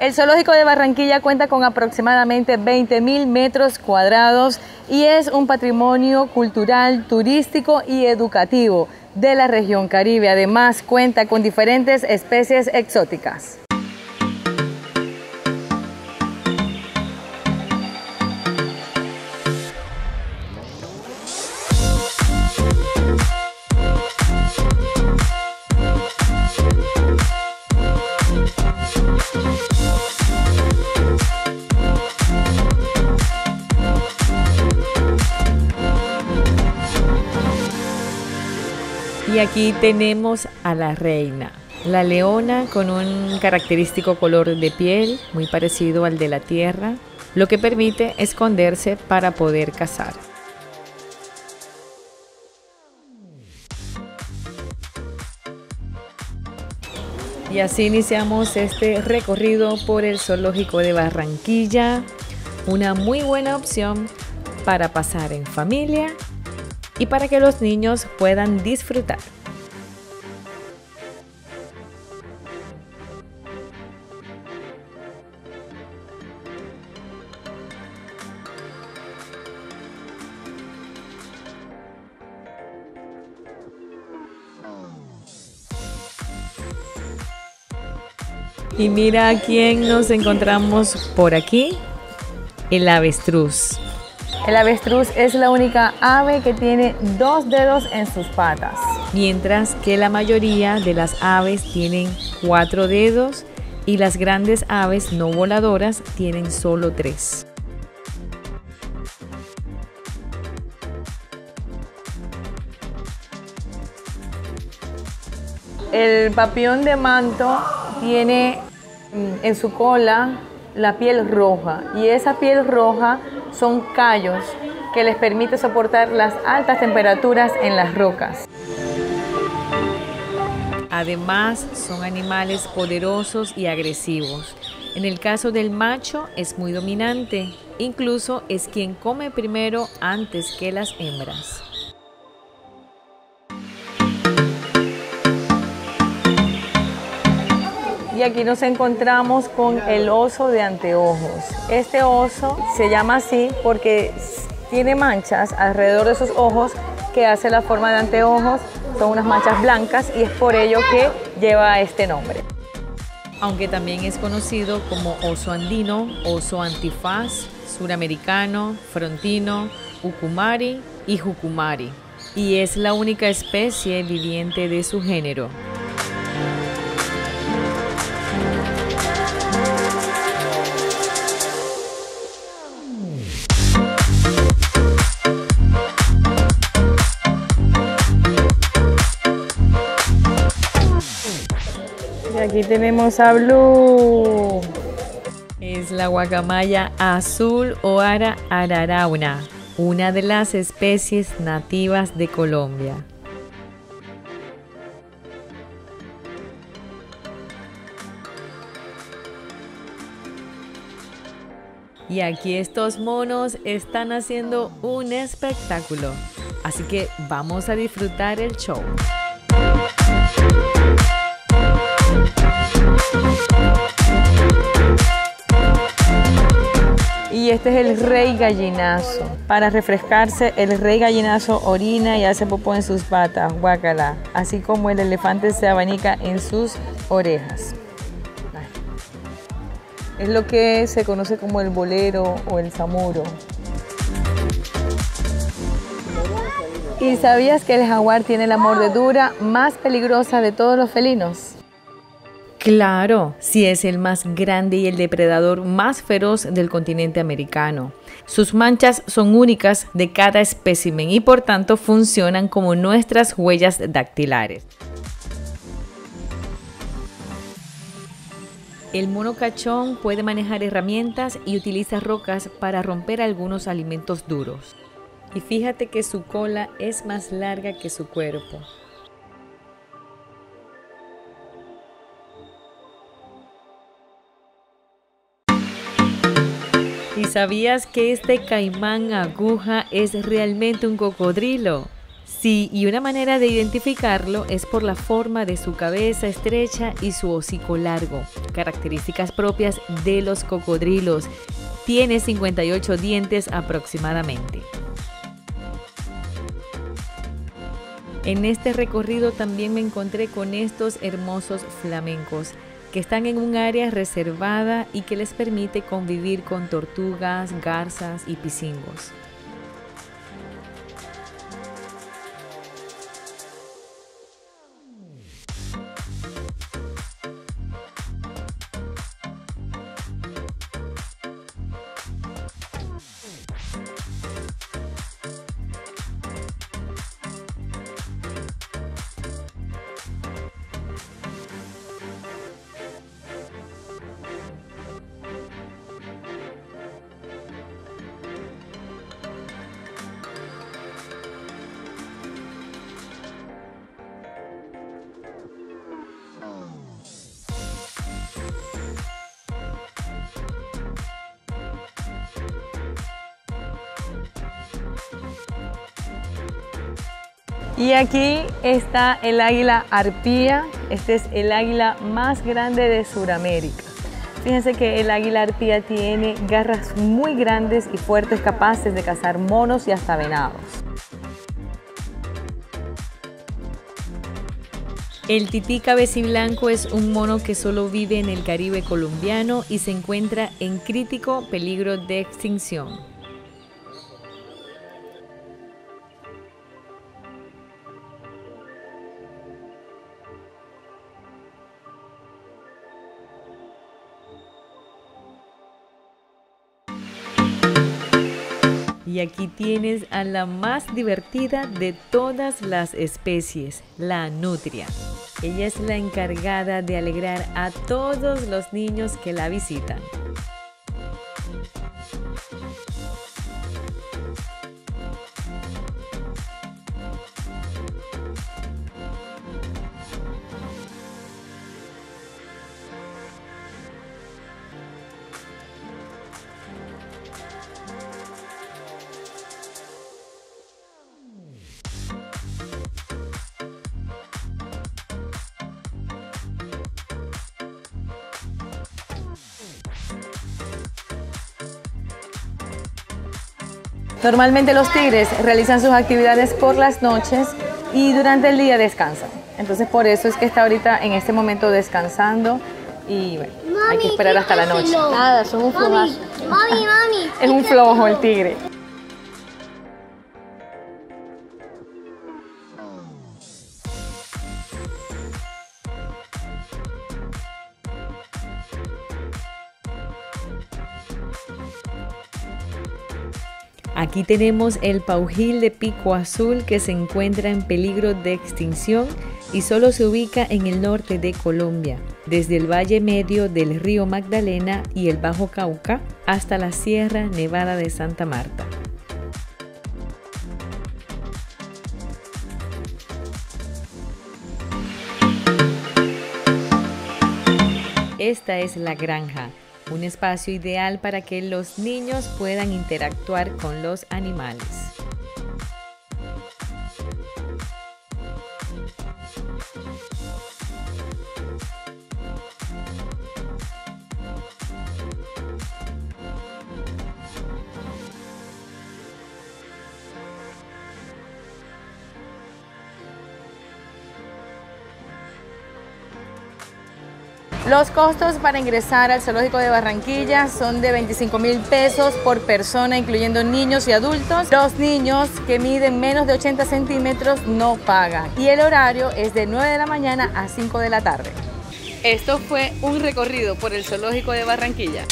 El zoológico de Barranquilla cuenta con aproximadamente 20 mil metros cuadrados y es un patrimonio cultural, turístico y educativo de la región Caribe. Además cuenta con diferentes especies exóticas. Y aquí tenemos a la reina, la leona con un característico color de piel muy parecido al de la tierra, lo que permite esconderse para poder cazar. Y así iniciamos este recorrido por el zoológico de Barranquilla, una muy buena opción para pasar en familia y para que los niños puedan disfrutar. Y mira a quién nos encontramos por aquí, el avestruz. El avestruz es la única ave que tiene dos dedos en sus patas. Mientras que la mayoría de las aves tienen cuatro dedos y las grandes aves no voladoras tienen solo tres. El papión de manto tiene mm, en su cola la piel roja y esa piel roja son callos que les permite soportar las altas temperaturas en las rocas. Además, son animales poderosos y agresivos. En el caso del macho es muy dominante, incluso es quien come primero antes que las hembras. Y aquí nos encontramos con el oso de anteojos. Este oso se llama así porque tiene manchas alrededor de sus ojos que hace la forma de anteojos. Son unas manchas blancas y es por ello que lleva este nombre. Aunque también es conocido como oso andino, oso antifaz, suramericano, frontino, ucumari y jucumari. Y es la única especie viviente de su género. Tenemos a Blue. Es la guacamaya azul o ara ararauna, una de las especies nativas de Colombia. Y aquí estos monos están haciendo un espectáculo. Así que vamos a disfrutar el show. Y este es el rey gallinazo. Para refrescarse, el rey gallinazo orina y hace popó en sus patas, guacala. Así como el elefante se abanica en sus orejas. Es lo que se conoce como el bolero o el zamuro. ¿Y sabías que el jaguar tiene la mordedura más peligrosa de todos los felinos? Claro, si es el más grande y el depredador más feroz del continente americano. Sus manchas son únicas de cada espécimen y por tanto funcionan como nuestras huellas dactilares. El mono cachón puede manejar herramientas y utiliza rocas para romper algunos alimentos duros. Y fíjate que su cola es más larga que su cuerpo. ¿Y sabías que este caimán aguja es realmente un cocodrilo? Sí, y una manera de identificarlo es por la forma de su cabeza estrecha y su hocico largo, características propias de los cocodrilos. Tiene 58 dientes aproximadamente. En este recorrido también me encontré con estos hermosos flamencos que están en un área reservada y que les permite convivir con tortugas, garzas y pisingos. Y aquí está el águila arpía. Este es el águila más grande de Sudamérica. Fíjense que el águila arpía tiene garras muy grandes y fuertes capaces de cazar monos y hasta venados. El tití cabeciblanco es un mono que solo vive en el Caribe colombiano y se encuentra en crítico peligro de extinción. Y aquí tienes a la más divertida de todas las especies, la nutria. Ella es la encargada de alegrar a todos los niños que la visitan. Normalmente los tigres realizan sus actividades por las noches y durante el día descansan. Entonces por eso es que está ahorita en este momento descansando y bueno, hay que esperar hasta la noche. Nada, son un flojazo. Mami, mami. es un flojo el tigre. Aquí tenemos el paujil de pico azul que se encuentra en peligro de extinción y solo se ubica en el norte de Colombia, desde el valle medio del río Magdalena y el Bajo Cauca hasta la Sierra Nevada de Santa Marta. Esta es la granja, un espacio ideal para que los niños puedan interactuar con los animales. Los costos para ingresar al Zoológico de Barranquilla son de 25 mil pesos por persona, incluyendo niños y adultos. Los niños que miden menos de 80 centímetros no pagan. Y el horario es de 9 de la mañana a 5 de la tarde. Esto fue un recorrido por el Zoológico de Barranquilla.